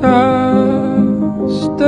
past.